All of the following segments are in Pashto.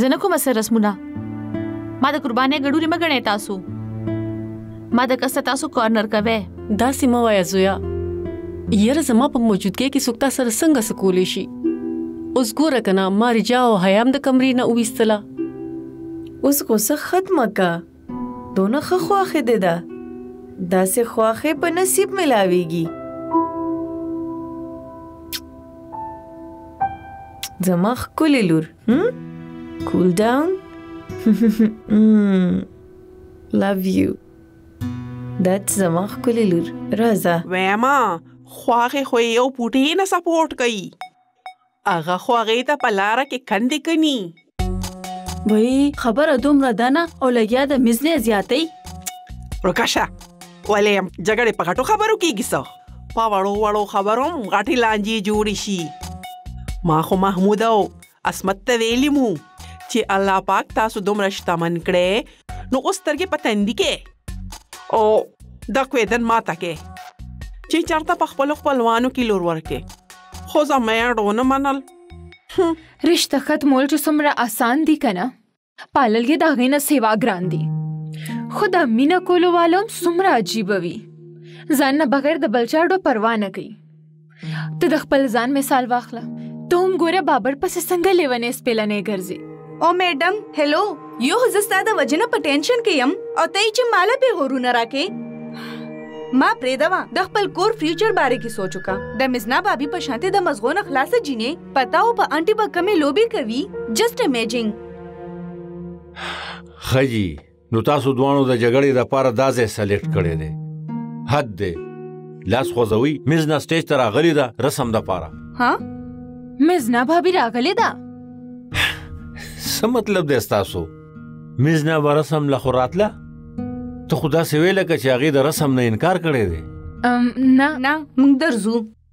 زه نه کوم سر رسمونه ما د قربانې ګډوري مګنې تاسو ما د کسه تاسو کارنر کوي دا سیمه وای زویا یره زما په موجودګۍ کې سوکتا سره څنګه سکولې شي اوس ګوره کنه ما رجا او حیام د کمرې نه وېستله اوس غوسه ختمه کا دونه خه خواخې دې ده داسې خواخې په نصیب ملاويږي زما خکلی لور Hmm? Cool down? mm. Love you. That's زما ښکلې لور راځه ویما خواغه خو یو پوټی نه سپورټ کوي هغه خواغه ته پلار کې کندې کني وای خبره دومره دنه او لګیا د مزنه زیاتې پرکاشا ولې جګړې په غټو خبرو کېږي څه په وړو وړو خبرو هم غټې لانجې جوړې شي ما خو محمود او عصمت ته ویلي مو چې الله پاک تاسو دومره شتمن کړی نو اوس سترګې په تندي کې او دا کویدن ماته کې چې چرته په خپل خپلوانو کې لور ورکې خو زما یې ډونه منل رشته ختمول چې څومره اسان دي کنه پالل یې د هغې نه سیوا ګران دي خو دا مینه کولو واله هم څومره عجیبه وي ځان نه بغیر د بل چا ډو پروا نه کوي ته د خپل ځان مثال واخله ته هم ګوره بابر پسې څنګه لیونې سپېلنې ګرځي او میډم هلو یو خو زه ستا د وجې نه په ټینشن کې یم او ته یې چې ماله پې غورونه راکې ما پرېږده وه د خپل کور فیوچر باره کې سوچ وکړه د مزنا بابي په شانتې د مزغو نه خلاصه جینې پتا او په آنټي به کمی لوبي کوي جست امیجینګ خجی نو تاسو دوانو د جګړې د پاره دازې سلیکټ کړی دی حد دی لاس خوځوي مزنا سټیج ته راغلی ده رسم د پاره ها مزنا بابي راغلی ده څه مطلب دی تاسو مزنا ورسم له خوراتله ته خدا سوي لکه چې هغه د رسم نه انکار کړی دی نه نه موږ درځو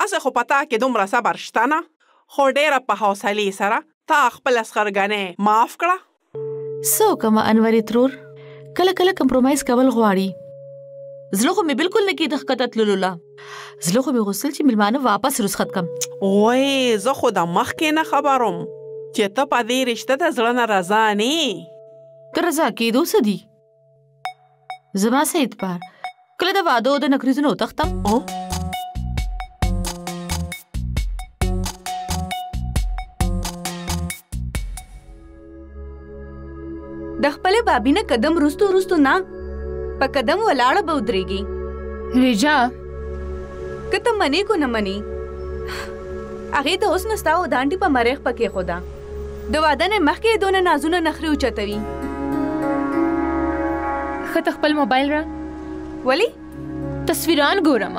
هسې خو په تا کې دومره صبر شته نه، خو ډېره په حوصلې سره تا خپل اصغرګنی معاف کړه. څه وکړم انورې ترور، کله کله کمپرومایز کول غواړي. زړه خو مې بالکل نه کېده ښکته تللو له. زړه خو مې غوښتل چې مېلمانه واپس رخصت کړم. وای زه خو د مخکې نه خبر وم چې ته په دې رشته د زړه نه رضا نه یې. د رضا کېدو څه دي؟ زما سید پار کله د وادو د نکریزونو تختم او د خپل بابی نه قدم رستو رستو نه په قدم ولاړه به ودرېږي ریجا کته منی کو نه منی هغه د اوس نستا او دانټي په مریخ پکې خدا د واده نه مخکې یې دونه نازونه نخرې اوچتوي. ښته خپل موبایل را. ولي؟ تصویران ګورم.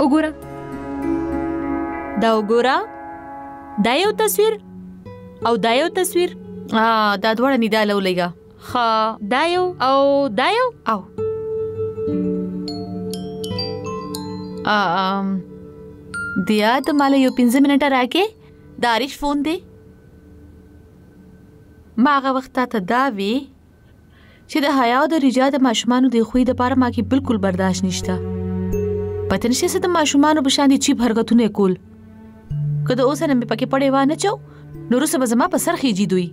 وګوره. دا وګوره. دا یو تصویر او دا یو تصویر. دا دواړه ندا له ولېږه. خا دایو او دایو او ام دیا ته مال یو 15 منټه راکې د عارش فون دی ما هغه وخت ته دا وی چې د حیا او د رجا د ماشومان د خوې د پاره ما کې بالکل برداشت نشته پته نشي څه د ماشومان په شان دي چې برګتونه کول که د اوسه نه مې پکې پړې وانه چو نو روسه به زما په سر خېجي دوی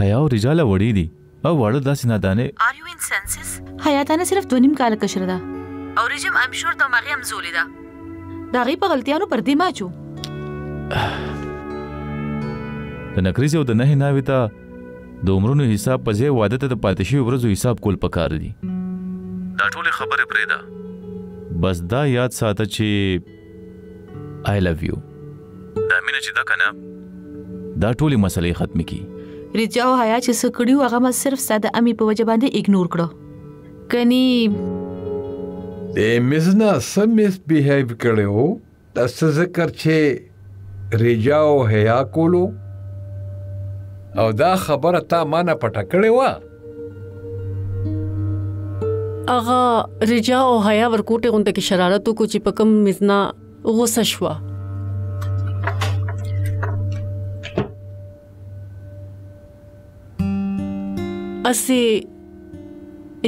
حیا او رجاله وړې دي او واړه داسې نادانې آر یو ان سنسس حیا تانه صرف دوه نیم کاله کشره ده او رجم ایم شور د مغې هم زولې ده د هغې په غلطیانو پر دې ما چو د نکریزې او د نهې ناوې ته د عمرونو حساب په ځای واده ته د پاتې شوي ورځو حساب کول پکار دي دا ټولې خبرې پرېږده بس دا یاد ساته چې I love you دا مینه چې دا کنه دا ټولې مسلې ختم کی رجا او حیا چې څه کړیو هغه ما صرف ساده امی په وجه باندې ایګنور کړو کني د مزنا سم مس بیهیو کړو د څه ذکر چې رجا او حیا کولو او دا خبره تا ما نه پټه کړې وه هغه رجا او حیا ورکوټه غونډه کې شرارت کو چې په کم مزنا غوسه شوه اسی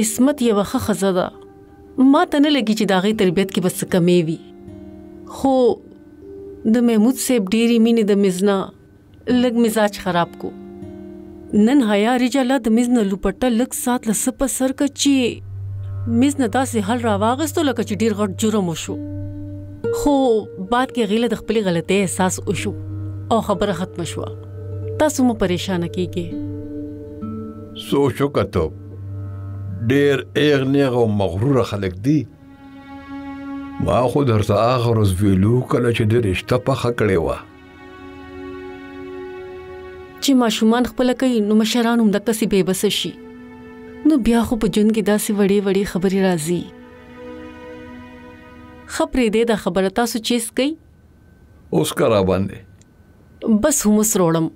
اسمت یو ښه خزه ده ما ته نه لګی چې دا غي تربيت کې بس کمې وي خو د محمود صاحب ډيري مینې د مزنا لږ مزاج خراب کو نن حیا رجاله د میز نه لوپټه لږ سات له سپه سر که چې میز نه داسې حل راواغستو لکه چې ډیر غټ جرم وشو خو بعد کې غیله د خپل غلطۍ احساس وشو او خبره ختم شوه تاسو مو پریشان کیږئ سوچ وکړو ډیر ایغ نیغ او مغرور خلک دي ما خو درته هغه ورځ ویلو کله چې د رشته پخه کړې وه چې ماشومان خپل کوي نو مشران هم د کسي بې بس شي نو بیا خو په جون کې داسې وړې وړې خبرې راځي خبرې دې دا خبره تاسو چیس کوي اوس کرا باندې بس هم سروړم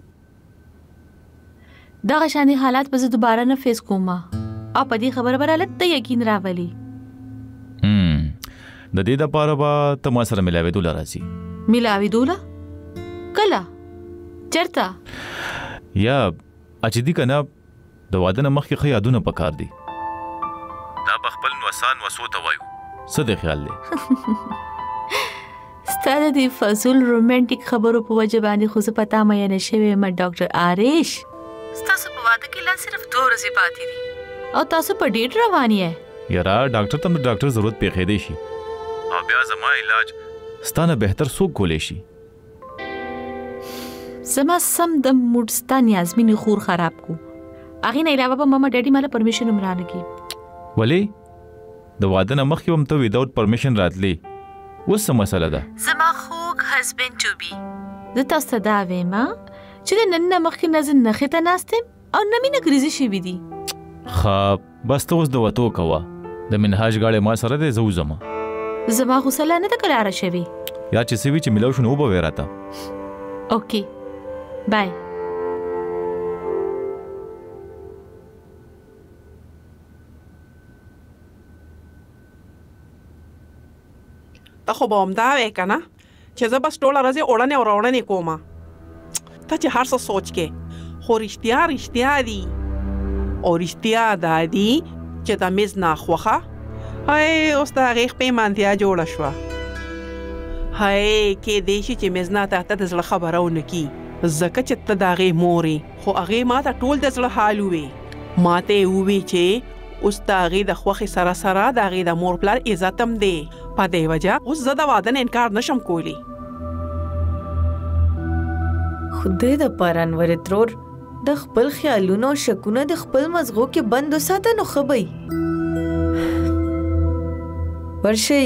دغه شانې حالات به زه دوباره نه فیس کوم او په دې خبره به رالت ته یقین راولي د دې د پاره به ته ما سره ملاوي دوله راځي ملاوي دوله کله چرته یا اچې دي کنه د واده نه مخکې ښه یادونه پکار دي. دا به خپل نوسا نوسو ته وایو. څه دې خیال دی؟ ستا د دې فضول رومانټیک خبرو په وجه باندې خو زه پتا مې نه شوی ما ډاکټر آریش ستاسو په واده کې لا صرف دوه ورځې پاتې دي او تاسو په ډیټ روان یې یاره ډاکټر ته د ډاکټر ضرورت پیښې دی شي او بیا زما علاج ستانه بهتر څوک کولی شي زما سم د مډستان یاسمین خور خراب کو اغه نه علاوه به ماما ډیډي مال پرمیشن هم رانه کی ولی د واده نه مخکې هم ته وداوت پرمیشن راتلی اوس څه مسله ده زما خوږ هسبند ټو بی زه تاسو ته دا وایم چې د نن نه مخکې نه زه نخې ته ناستم او نمی نکریزی شوی دی خا بس ته اوس د وتو کوه د منهاج غاړې ما سره دی زو زما زما غوسه لا نه ده کراره شوی یا چې سوي چې ملو شنو وبه وراته اوکي بای ته خو به همدا وې کنه چې زه بس ټوله ورځ اوړنې او راوړنې کوم ته چې هر څه سوچ کې خو رښتیا رښتیا دي او رښتیا دا دي چې د میز نه خوخه هاي اوس د هغې خپې مانتیا جوړه شوه هاي کې دې شي چې میز نه ته د زړه خبره ونکي ځکه چې ته د هغې مورې خو هغې ما ته ټول د زړه حال وې ما ته وې چې اوس د هغې د خوښې سره سره د هغې د مور پلار عزت هم دی، په دې وجه اوس زه د واده نه انکار نه شم کولی. خدای د پاره انور ترور د خپل خیالونو او شکونه د خپل مزغو کې بند وساته نو ښه به وي. ورشئ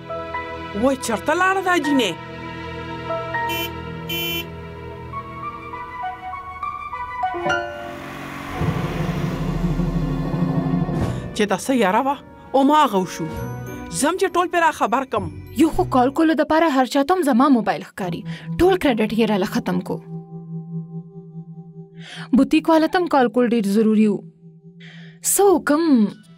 وای چرته لاړه دا جینې چې دا سیاره وه او ما غو شو زم چې ټول پر خبر کم یو خو کال کولو د پاره هر چاته هم زما موبایل ښکاری ټول کریډټ یې را ختم کو بوتیک والتم کال کول ډیر ضروری وو سو کم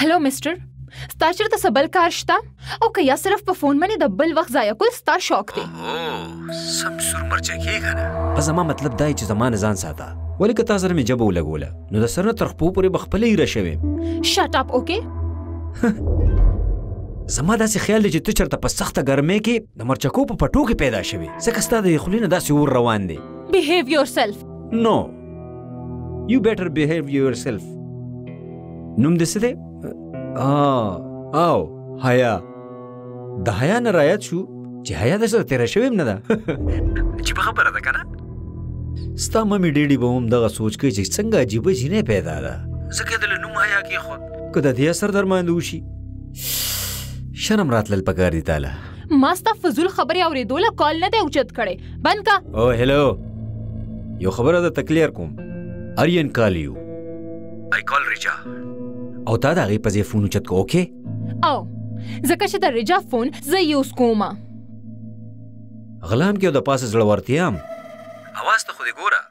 هلو مستر ستا چېرته څه بل کار شته او که یا صرف په فون باندې د بل وخت ضایع کول ستا شوق دی سم سور مرچه کېږه نه په زما مطلب دا چې زما نه ځان ساته ولې که تا سره مې جبه ولګوله نو د سر نه تر خپو پورې به خپله ایره شوې شټ اپ اوکې زما داسې خیال دی چې ته چېرته په سخته ګرمۍ کې د مرچکو په پټو کې پیدا شوی ځکه ستا د خولې نه داسې اور روان دی behave yourself no you better behave yourself نوم دې څه دی او حیا د حیا نه رایت شو چې حیا د سره تیره شوې نه ده چې په خبره ده کنه ستا ممی ډیډي به هم دغه سوچ کوي چې څنګه عجیبه جینې پیدا ده ځکه د نوم حیا کې خود که د دې اثر درماندو شي شرم راتلل پکار دي تعالی ما ستا فضول خبرې اورېدو له کال نه دی اوچت کړی بند کا او هلو یو خبره د تکلیر کوم ارین کال یو آی کال رجا او تا د هغې په ځای فون اوچت کو اوکې او ځکه چې د رجا فون زه یوز کوم غلام کې او د پاسه زړورتیا هم اواز ته خو دې ګوره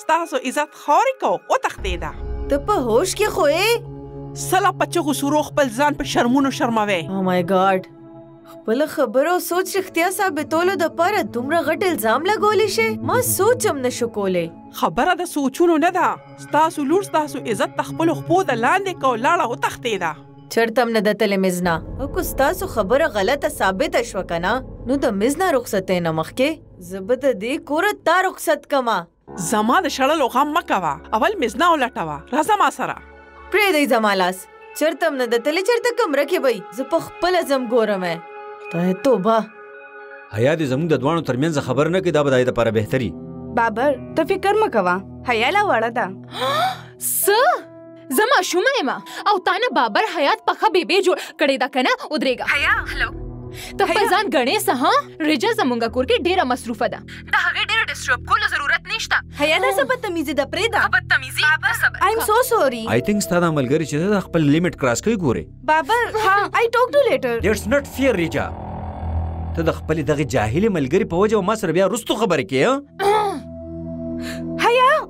ستاسو عزت خاورې کو وتښتېده. ته په هوش کې خو یې؟ سلا په چغو سورو خپل ځان په شرمونو شرموي. او مای ګاډ خپل خبرو او سوچ رښتیا ثابتولو د پاره دومره غټ الزام لګولی شي ما سوچ هم نشو کولی خبره د سوچونو نه ده ستاسو لور ستاسو عزت ته خپل خپو د لاندې کو لاړه او تختیدا چرته هم نه د تل مزنا او کو ستاسو خبره غلطه ثابته شو کنه نو د مزنا رخصت نه مخکې زه به د دې کوره تا رخصت کما زما د شړلو غم مه کوه اول مې زنا ولټوه راځه ما سره پرېږدئ زما لاس چرته هم نه د تلې چرته کمره کې به زه په خپل ځم ګورم خدای توبه حیا دې زموږ د دواړو ترمنځ خبر نه کې دا به د لپاره بهتري بابر ته فکر مکوا حیا لا وړه ده س زما شومه ما او تانه بابر حیات په خبي به جوړ کړي دا کنه ودرېګا حیا هلو ته په ځان غنې سه ها رجا زمونږ کور کې ډیره مصروفه ده د هغه ډیره ډیسټرب کول ضرورت نشته حیا دا سبا تمیزه د پرې دا په تمیزي بابر صبر آی ایم سو سوري آی تھنک ستا دا ملګری چې دا خپل لیمټ کراس کوي ګوره بابر ها آی ټاک ټو لیټر دیټس ناٹ فیر ریجا ته د خپل دغه جاهل ملګری په وجه ما سره بیا رستو خبرې کې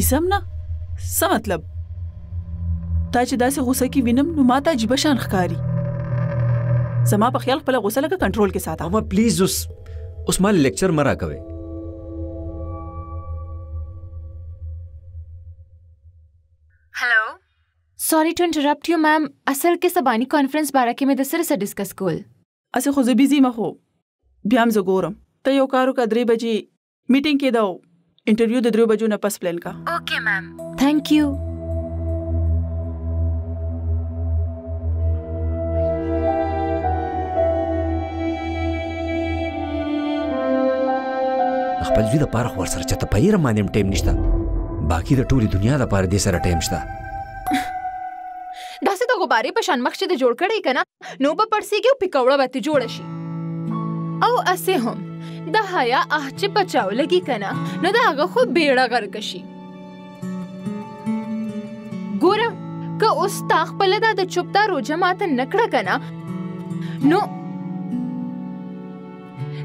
ایسم نه څه مطلب تا چې داسې غوسه کې وینم نو ماته عجیب شان ښکاری زما په خیال خپل غوسه لکه کنټرول کې ساته اما پلیز اوس اوس مال لیکچر مرا کوي هلو سوري ټو انټرپټ یو مام اصل کې سبانی کانفرنس باره کې مې د سره سره ډیسکس کول اسه خو زه بيزي مخو بیا هم زه ګورم ته یو کارو کا درې بجې میټینګ کې دا انټرویو د درو بجو نه پس پلان کا اوکې میم ثانک یو خپل زوی لپاره خو ورسره چاته په یره باندې ټایم نشته باقی د ټولې دنیا لپاره دې سره ټایم شته داسې د غبارې په شان مخ چې د جوړ کړی کنه نو به پړسیږي او پکوړه به جوړه شي او اسه هم د حیا اه چې پچاو لګي کنه نو دا هغه خو بیړه غرق شي ګوره که اوس تا خپل دا د چوپتا روزه ماته نکړه کنه نو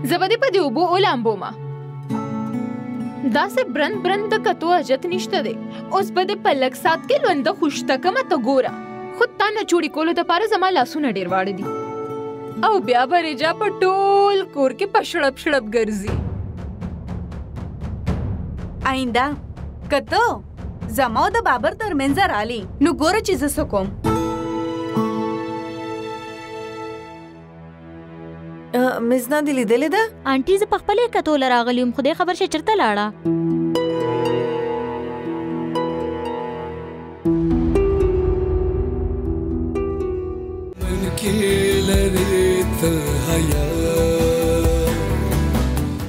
زه به دې په دې اوبو ولامبوم داسې برند برند د کتو حاجت نشته دی اوس به دې په لږ سات کې لونده خوشته کمه ته ګوره خود تا نه چوړي کولو دپاره زما لاسونه ډېر واړه دي او بیا به رجا په ټول کور کې په شړپ شړپ ګرځي آینده که ته زما او د بابر ترمنځ رالی نو ګوره چې زه څه کوم مزنا دی لیدلې ده آنټي زه په خپل کتو لراغلی يم خدای خبر شه چرته لاړه